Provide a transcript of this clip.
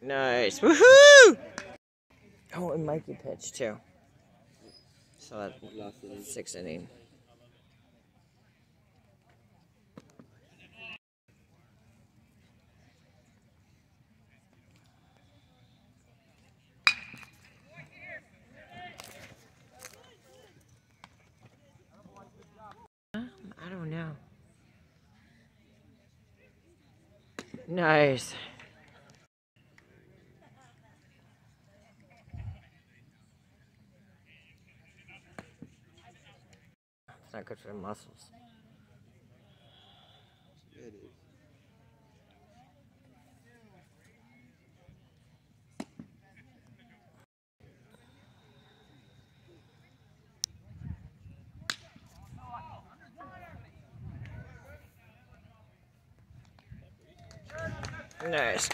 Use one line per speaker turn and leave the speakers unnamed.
Nice. Woohoo! Oh, and Mikey pitched too. So that six inning. I don't know. Nice. It's not good for the muscles.
It is.
Nice.